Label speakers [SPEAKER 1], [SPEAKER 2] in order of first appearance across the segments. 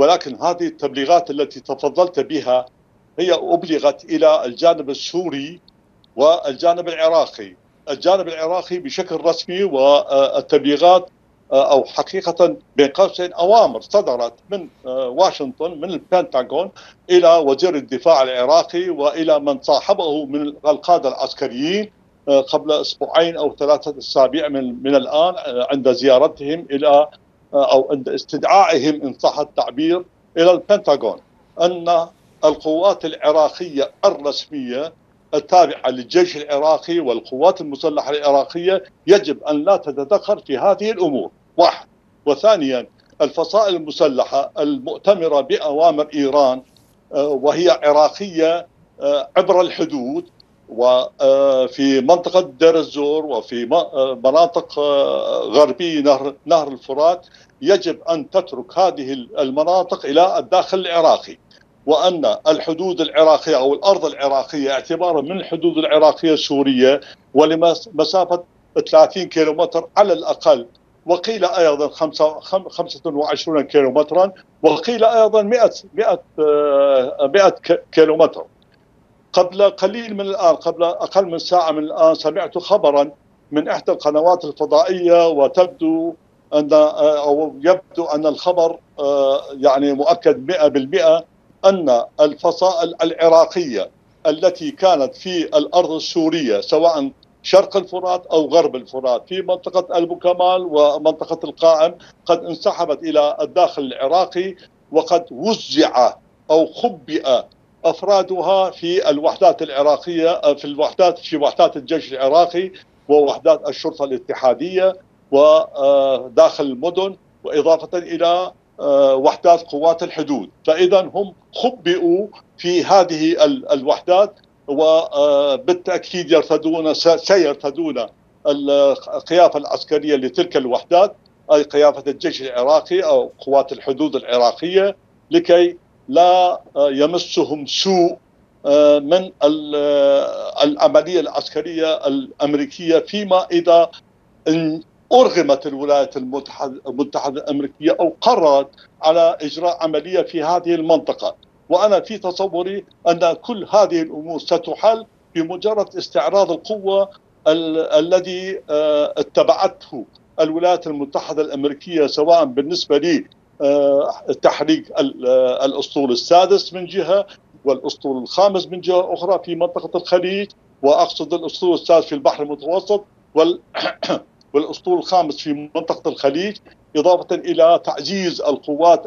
[SPEAKER 1] ولكن هذه التبليغات التي تفضلت بها هي أبلغت إلى الجانب السوري والجانب العراقي. الجانب العراقي بشكل رسمي والتبليغات أو حقيقة بين قوسين أوامر صدرت من واشنطن من البنتاغون إلى وزير الدفاع العراقي وإلى من صاحبه من القادة العسكريين قبل أسبوعين أو ثلاثة أسابيع من من الآن عند زيارتهم إلى أو عند استدعائهم إن صح التعبير إلى البنتاغون أن القوات العراقية الرسمية التابعة للجيش العراقي والقوات المسلحة العراقية يجب أن لا تتدخل في هذه الأمور، واحد، وثانيا الفصائل المسلحة المؤتمرة بأوامر إيران وهي عراقية عبر الحدود وفي منطقة دير الزور وفي مناطق غربي نهر نهر الفرات يجب أن تترك هذه المناطق إلى الداخل العراقي. وأن الحدود العراقية أو الأرض العراقية اعتبارا من الحدود العراقية السورية ولمسافة 30 كيلومتر على الأقل وقيل أيضا 25 كيلومترا وقيل أيضا 100 100 100 كيلومتر. قبل قليل من الآن قبل أقل من ساعة من الآن سمعت خبرا من إحدى القنوات الفضائية وتبدو أن أو يبدو أن الخبر يعني مؤكد 100% أن الفصائل العراقية التي كانت في الأرض السورية سواء شرق الفرات أو غرب الفرات في منطقة البوكمال ومنطقة القائم قد انسحبت إلى الداخل العراقي وقد وزع أو خبئ أفرادها في الوحدات العراقية في الوحدات في وحدات الجيش العراقي ووحدات الشرطة الاتحادية وداخل المدن وإضافة إلى وحدات قوات الحدود. فاذا هم خبئوا في هذه الوحدات وبالتاكيد يرتدون سيرتدون القيافه العسكرية لتلك الوحدات أي قيافة الجيش العراقي أو قوات الحدود العراقية لكي لا يمسهم سوء من العملية العسكرية الأمريكية فيما إذا أرغمت الولايات المتحدة الأمريكية أو قررت على إجراء عملية في هذه المنطقة. وأنا في تصوري أن كل هذه الأمور ستحل بمجرد استعراض القوة الذي اتبعته الولايات المتحدة الأمريكية سواء بالنسبة لي تحريك الأسطول السادس من جهة والأسطول الخامس من جهة أخرى في منطقة الخليج وأقصد الأسطول السادس في البحر المتوسط وال والأسطول الخامس في منطقة الخليج إضافة إلى تعزيز القوات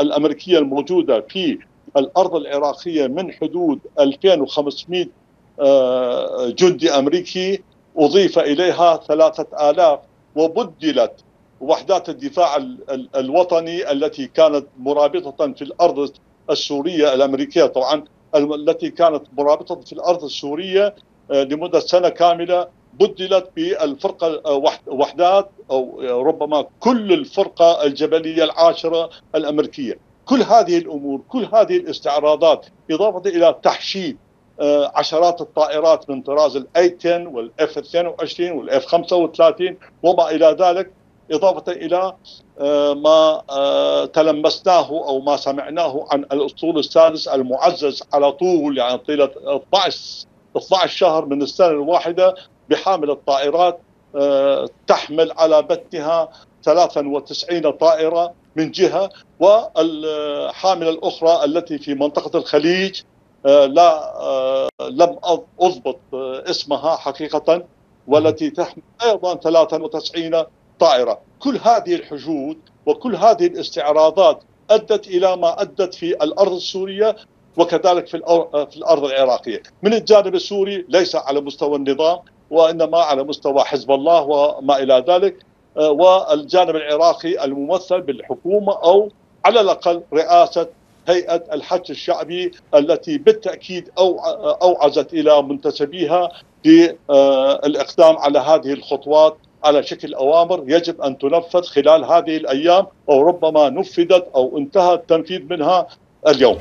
[SPEAKER 1] الأمريكية الموجودة في الأرض العراقية من حدود 2500 جندي أمريكي أضيف إليها 3000 وبدلت وحدات الدفاع الوطني التي كانت مرابطة في الأرض السورية الأمريكية. طبعا التي كانت مرابطة في الأرض السورية لمدة سنة كاملة بدلت بالفرقة وحدات أو ربما كل الفرقة الجبلية العاشرة الأمريكية، كل هذه الأمور، كل هذه الاستعراضات إضافة إلى تحشيد عشرات الطائرات من طراز ال A 10 وال F 22 وال F 35 وما إلى ذلك إضافة إلى ما تلمسناه أو ما سمعناه عن الأسطول السادس المعزز على طول يعني طيلة 12 12 شهر من السنة الواحدة بحامل الطائرات تحمل على متنها 93 طائرة من جهة والحاملة الأخرى التي في منطقة الخليج لا لم أضبط اسمها حقيقة والتي تحمل أيضا 93 طائرة. كل هذه الحشود وكل هذه الاستعراضات أدت إلى ما أدت في الأرض السورية وكذلك في في الأرض العراقية، من الجانب السوري ليس على مستوى النظام وإنما على مستوى حزب الله وما إلى ذلك والجانب العراقي الممثل بالحكومة أو على الأقل رئاسة هيئة الحج الشعبي التي بالتأكيد أو أوعزت إلى منتسبيها بالاقدام على هذه الخطوات على شكل أوامر يجب أن تنفذ خلال هذه الأيام أو ربما نفذت أو انتهى التنفيذ منها اليوم.